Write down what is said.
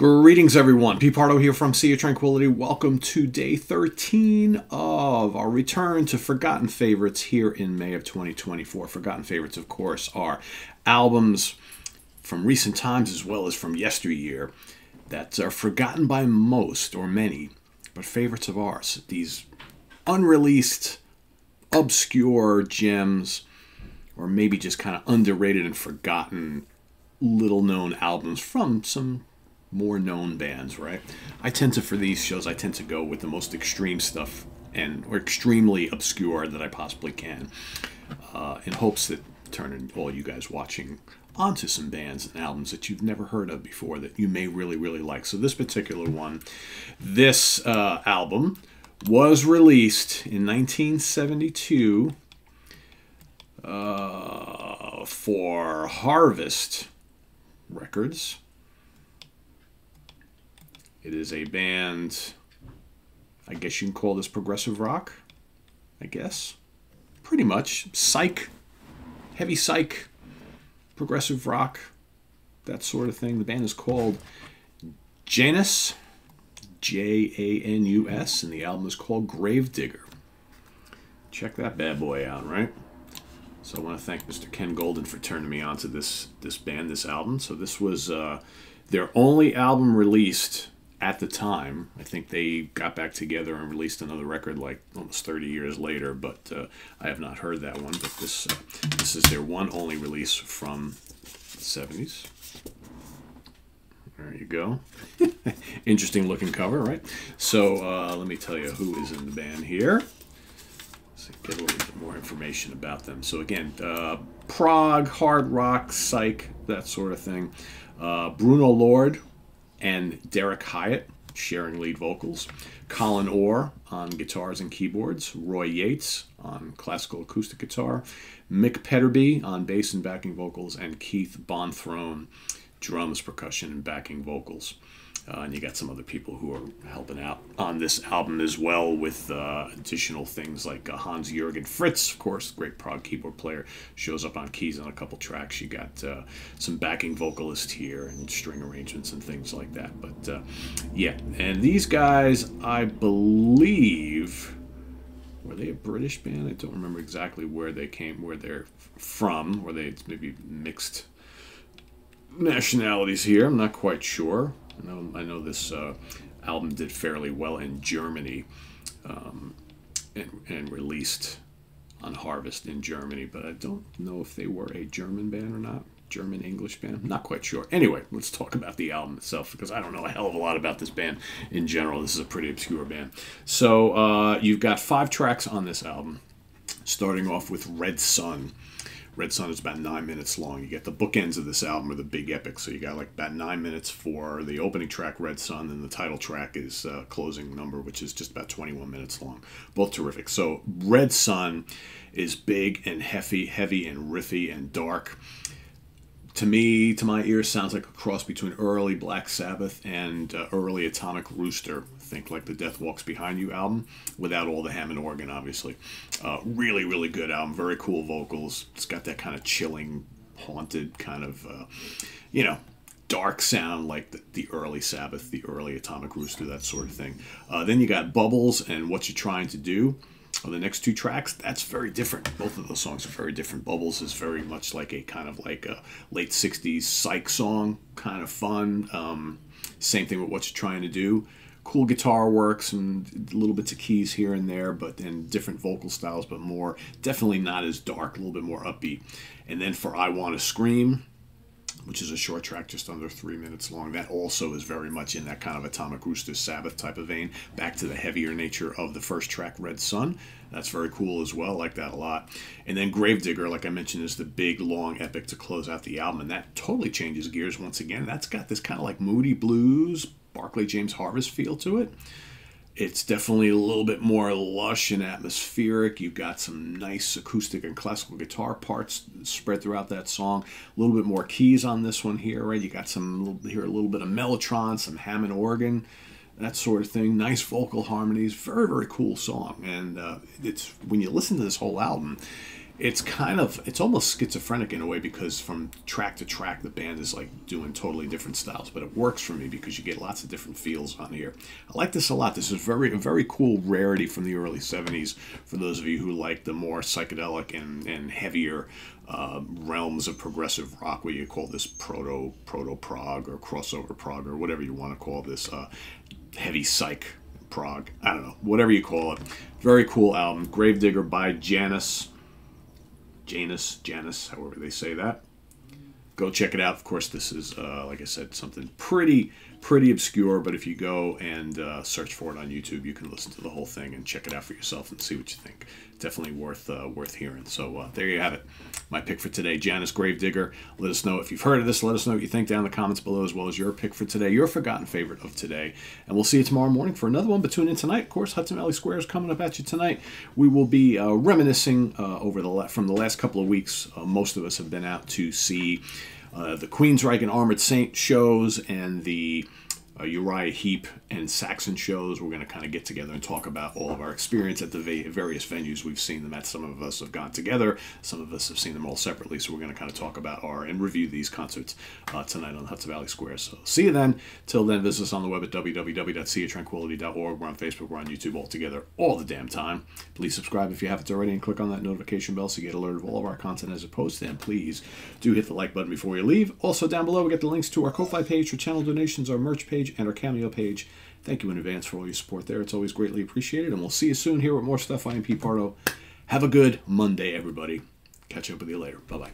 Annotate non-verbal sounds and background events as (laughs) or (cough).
Greetings, everyone. P. Pardo here from Sea of Tranquility. Welcome to day 13 of our return to Forgotten Favorites here in May of 2024. Forgotten Favorites, of course, are albums from recent times as well as from yesteryear that are forgotten by most or many, but favorites of ours. These unreleased, obscure gems, or maybe just kind of underrated and forgotten little known albums from some more known bands, right? I tend to, for these shows, I tend to go with the most extreme stuff and or extremely obscure that I possibly can, uh, in hopes that turning all you guys watching onto some bands and albums that you've never heard of before that you may really really like. So this particular one, this uh, album was released in 1972 uh, for Harvest Records it is a band, I guess you can call this progressive rock, I guess. Pretty much. Psych, heavy psych, progressive rock, that sort of thing. The band is called Janus, J A N U S, and the album is called Gravedigger. Check that bad boy out, right? So I want to thank Mr. Ken Golden for turning me on to this this band, this album. So this was uh, their only album released at the time. I think they got back together and released another record like almost 30 years later, but uh, I have not heard that one. But this uh, this is their one only release from the 70s. There you go. (laughs) Interesting looking cover, right? So uh, let me tell you who is in the band here. Let's get a little bit more information about them. So again, uh, prog, hard rock, psych, that sort of thing. Uh, Bruno Lord and Derek Hyatt sharing lead vocals, Colin Orr on guitars and keyboards, Roy Yates on classical acoustic guitar, Mick Petterby on bass and backing vocals, and Keith Bonthrone drums, percussion, and backing vocals. Uh, and you got some other people who are helping out on this album as well with uh, additional things like uh, Hans Jürgen Fritz, of course, great prog keyboard player, shows up on keys on a couple tracks. You got uh, some backing vocalist here and string arrangements and things like that. But uh, yeah, and these guys, I believe, were they a British band? I don't remember exactly where they came, where they're from, or they maybe mixed nationalities here. I'm not quite sure. I know, I know this uh, album did fairly well in Germany um, and, and released on Harvest in Germany, but I don't know if they were a German band or not. German English band. not quite sure. Anyway, let's talk about the album itself because I don't know a hell of a lot about this band in general. This is a pretty obscure band. So uh, you've got five tracks on this album, starting off with Red Sun. Red Sun is about nine minutes long. You get the bookends of this album are the big epic. So you got like about nine minutes for the opening track, Red Sun, and the title track is uh, closing number, which is just about 21 minutes long. Both terrific. So Red Sun is big and heavy, heavy and riffy and dark to me, to my ears, sounds like a cross between early Black Sabbath and uh, early Atomic Rooster. Think like the Death Walks Behind You album, without all the Hammond organ, obviously. Uh, really, really good album. Very cool vocals. It's got that kind of chilling, haunted kind of, uh, you know, dark sound like the, the, early Sabbath, the early Atomic Rooster, that sort of thing. Uh, then you got Bubbles and What You're Trying to Do the next two tracks, that's very different. Both of those songs are very different. Bubbles is very much like a kind of like a late 60s psych song, kind of fun. Um, same thing with what you're trying to do. Cool guitar work, some little bits of keys here and there, but then different vocal styles, but more definitely not as dark, a little bit more upbeat. And then for I Want to Scream, which is a short track just under three minutes long. That also is very much in that kind of Atomic Rooster Sabbath type of vein, back to the heavier nature of the first track, Red Sun. That's very cool as well, like that a lot. And then Gravedigger, like I mentioned, is the big, long epic to close out the album, and that totally changes gears once again. That's got this kind of like moody blues, Barclay James Harvest feel to it. It's definitely a little bit more lush and atmospheric. You've got some nice acoustic and classical guitar parts spread throughout that song. A little bit more keys on this one here, right? You got some here a little bit of mellotron, some Hammond organ, that sort of thing. Nice vocal harmonies. Very very cool song. And uh, it's when you listen to this whole album, it's kind of it's almost schizophrenic in a way because from track to track the band is like doing totally different styles but it works for me because you get lots of different feels on here. I like this a lot. This is very a very cool rarity from the early 70s for those of you who like the more psychedelic and, and heavier uh, realms of progressive rock where you call this proto proto prog or crossover prog or whatever you want to call this uh, heavy psych prog. I don't know whatever you call it. Very cool album. Gravedigger by janus Janus, Janus, however they say that. Go check it out. Of course, this is, uh, like I said, something pretty, pretty obscure. But if you go and uh, search for it on YouTube, you can listen to the whole thing and check it out for yourself and see what you think definitely worth uh, worth hearing. So uh, there you have it. My pick for today, Janus Gravedigger. Let us know if you've heard of this. Let us know what you think down in the comments below, as well as your pick for today, your forgotten favorite of today. And we'll see you tomorrow morning for another one. But tune in tonight. Of course, Hudson Valley Square is coming up at you tonight. We will be uh, reminiscing uh, over the from the last couple of weeks. Uh, most of us have been out to see uh, the Queensryche and Armored Saint shows and the uh, Uriah Heep and Saxon shows. We're going to kind of get together and talk about all of our experience at the various venues we've seen them at. Some of us have gone together, some of us have seen them all separately. So we're going to kind of talk about our and review these concerts uh, tonight on Hudson Valley Square. So see you then. Till then, visit us on the web at www.seatranquility.org. We're on Facebook, we're on YouTube all together all the damn time. Please subscribe if you haven't already and click on that notification bell so you get alerted of all of our content as it posts. And please do hit the like button before you leave. Also, down below, we get the links to our Ko-Fi page for channel donations, our merch page, and our Cameo page. Thank you in advance for all your support there. It's always greatly appreciated. And we'll see you soon here with more stuff. I am Pete Pardo. Have a good Monday, everybody. Catch up with you later. Bye bye.